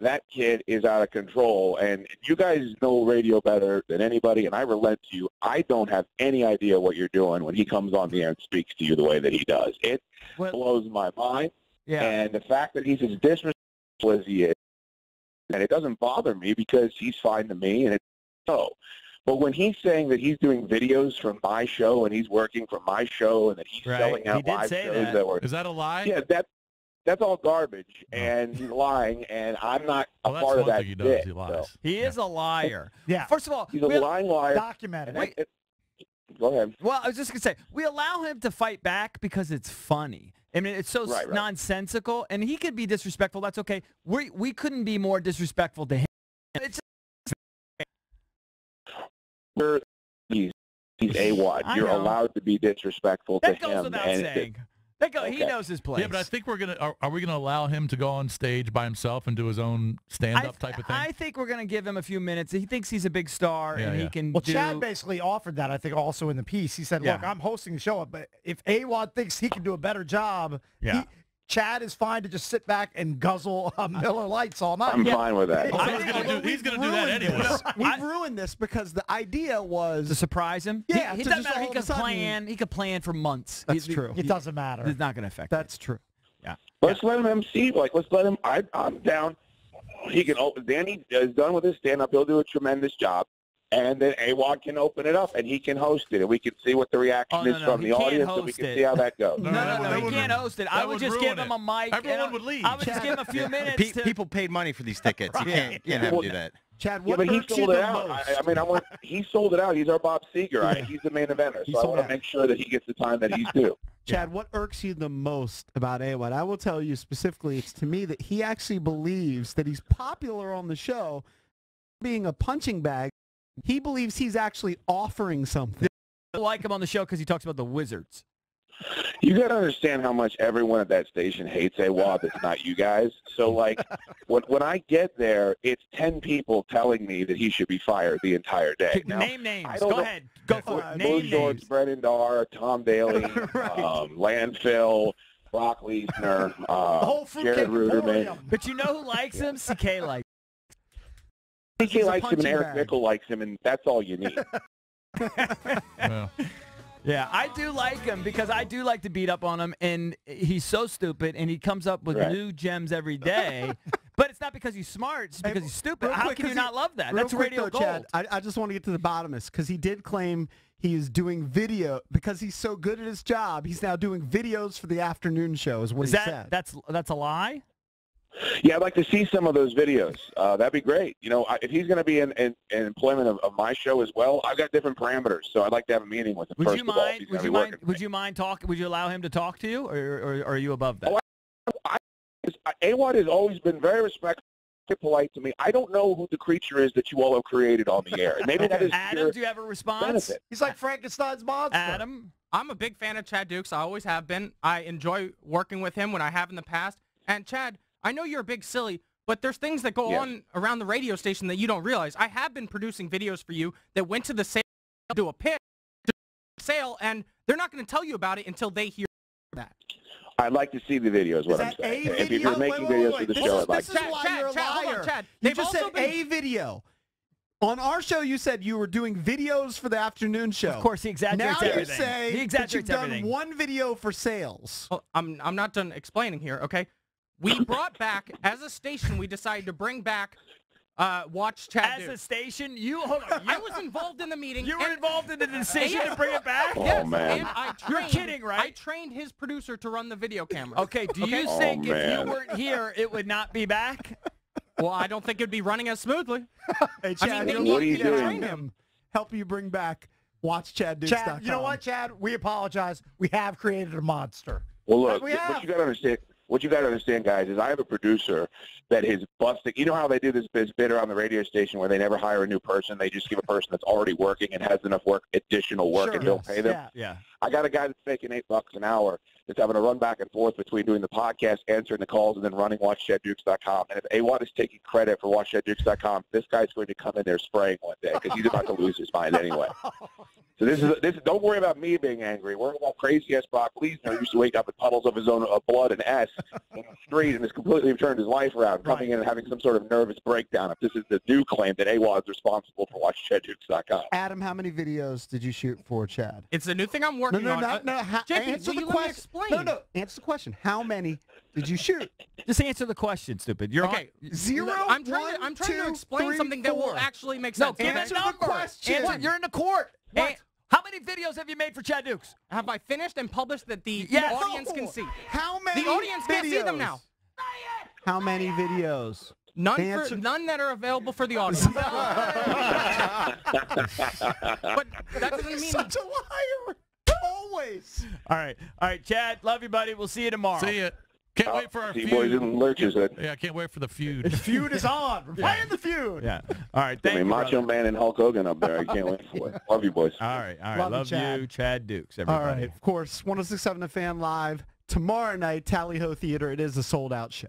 that kid is out of control. And you guys know radio better than anybody, and I relent to you. I don't have any idea what you're doing when he comes on the air and speaks to you the way that he does. It Well- blows my mind. Yeah. And the fact that he's as disrespectful as he is, and it doesn't bother me because he's fine to me, and it's so. But when he's saying that he's doing videos from my show and he's working from my show and that he's Right. selling out He live shows that. were Is that a lie? yeah, that that's all garbage, Oh. and he's lying, and I'm not a Well, part of that thing he does. bit, He so. lies. He is a liar. Yeah. First of all, He's a lying liar. Documented. And it- go ahead. Well, I was just gonna say we allow him to fight back because it's funny. I mean, it's so Right, right. nonsensical, and he could be disrespectful. That's okay. We we couldn't be more disrespectful to him. It's You're, he's he's a wad. You're know. allowed to be disrespectful that to goes him, without and saying. That go, He knows his place. Yeah, but I think we're gonna. Are, are we gonna allow him to go on stage by himself and do his own I, stand-up type of thing? I think we're gonna give him a few minutes. He thinks he's a big star, Yeah, and he can Well, do. Chad basically offered that, I think, also in the piece. He said, look, I'm hosting the show, but if Awadd thinks he can do a better job, Yeah. he, Chad is fine to just sit back and guzzle uh, Miller Lites all night. I'm fine with that. Well, I he's gonna do. He's gonna do that anyway. this. We've ruined this because the idea was to surprise him. Yeah, he, he doesn't matter. He could sudden- plan. He could plan for months. That's He- true. It doesn't matter. It's not gonna affect. That's true. Yeah. Let's let him MC. Like, let's let him. I, I'm down. He can open. Danny is done with his stand-up. He'll do a tremendous job. And then Awadd can open it up, and he can host it, and we can see what the reaction Oh, no, is no, from he the audience, and we can it. see how that goes. No, No, no, that no, he can't host it. I would would just give him a mic. Everyone would leave. I would just give him a few minutes. People paid money for these tickets. You can't, can't have them do that. Chad, Yeah, but he sold it out. I, I mean, I want he sold it out. He's our Bob Seger. I, he's the main eventer, so I want to make sure that he gets the time that he's due. Chad, what irks you the most about Awadd? I will tell you specifically, it's to me that he actually believes that he's popular on the show, being a punching bag. He believes he's actually offering something. I like him on the show because he talks about the Wizards. You got to understand how much everyone at that station hates Awadd. That's not you guys. So, like, when when I get there, it's ten people telling me that he should be fired the entire day. Now, name names. Go know- ahead. Go for it. Name Shorts, names. Brendan Dar, Tom Daly, Right. um, Landfill, Brock Leisner, the uh, whole Jared Ruderman. But you know who likes him? CK likes. TK He's a likes him and Eric bag. Bickel likes him, and that's all you need. Well, Yeah, I do like him because I do like to beat up on him, and he's so stupid, and he comes up with Right. new gems every day. but it's not because he's smart; it's because Hey, he's stupid. How quick, can you 'cause not love that? That's quick, radio though, gold. Chad, I, I just want to get to the bottom of this because he did claim he is doing video because he's so good at his job. He's now doing videos for the afternoon show, is what Is he that said. that's that's a lie? Yeah, I'd like to see some of those videos. Uh, that'd be great. You know, I- if he's going to be in, in, in employment of, of my show as well, I've got different parameters. So I'd like to have a meeting with him Would first you of all. if mind? Would you mind? Would me. you mind talk? Would you allow him to talk to you, or, or, or are you above that? Oh, I- Awadd has always been very respectful, polite to me. I don't know who the creature is that you all have created on the air. And maybe that is Adam, do you have a response? benefit. He's like Frankenstein's monster. Adam, I'm a big fan of Chad Dukes. I always have been. I enjoy working with him when I have in the past. And Chad, I know you're a big silly, but there's things that go Yeah. on around the radio station that you don't realize. I have been producing videos for you that went to the sale, do a pitch, do a sale, and they're not going to tell you about it until they hear that. I'd like to see the videos, what Is I'm saying. a If, if you're making Wait, wait, videos wait. for the This show, is- I'd like this to is Chad, why Chad, you're a Chad, hold on, liar. Chad. You just said been- a video. On our show, you said you were doing videos for the afternoon show. of course, he exaggerates now everything. you say he that exaggerates you've done everything. one video for sales. Well, I'm I'm not done explaining here, okay? We brought back as a station. We decided to bring back uh, Watch Chad As Dukes. a station, you hold on. I was involved in the meeting. You were involved in the decision Yes. to bring it back. Oh, Yes, man. and I You're kidding, right? I trained his producer to run the video camera. Okay, do you Oh, think if man. you weren't here, it would not be back? Well, I don't think it'd be running as smoothly. Hey, I Chad, mean, you they know What are you to doing? train him. Help you bring back watch Chad, you know what, Chad? We apologize. We have created a monster. Well, look, We what you got to understand, what you got to understand, guys, is I have a producer that is busting. You know how they do this biz bid around the radio station where they never hire a new person; they just give a person that's already working and has enough work, additional work, Sure, and yes, pay them. yeah. Yeah. I got a guy that's making eight bucks an hour, that's having to run back and forth between doing the podcast, answering the calls, and then running WatchChadDukes.com. And if Awadd is taking credit for WatchChadDukes.com, this guy's going to come in there spraying one day because he's about to lose his mind anyway. So this is this. Don't worry about me being angry. Worry about crazy ass Brock Lesnar who used to wake up in puddles of his own uh, blood and S in the street and has completely turned his life around, coming in and having some sort of nervous breakdown. If this is the new claim that Awadd is responsible for WatchChadDukes.com. Adam, how many videos did you shoot for Chad? It's a new thing I'm No, working no, on. no, no, no. Ha- JP, answer will the you let me question. explain? No, no. Answer the question. How many did you shoot? Just answer the question, stupid. You're Okay. On, Zero. I'm trying one, to I'm trying two, to explain three, something that will actually make no, sense. give okay? me Answer the number. question. Answer- You're in the court. What? An- how many videos have you made for Chad Dukes? Have I finished and published that the Yes. audience can see? How many? The audience can't see them now. How many videos? None for, none that are available for the audience. but that doesn't mean Such a liar. Always. All right. All right, Chad. Love you, buddy. We'll see you tomorrow. See ya. Can't uh, wait for our See boys feud. and lurches. I Yeah, I can't wait for the feud. The feud is on. We're playing the feud. Yeah. All right. Thank I mean, you, Macho brother. Man and Hulk Hogan up there. I can't wait for it. Love you, boys. All right. All right. Love you, Love, Chad. you, Chad Dukes. Everybody. right. Of course, 1067 The Fan Live tomorrow night, Tally Ho Theater. It is a sold out show.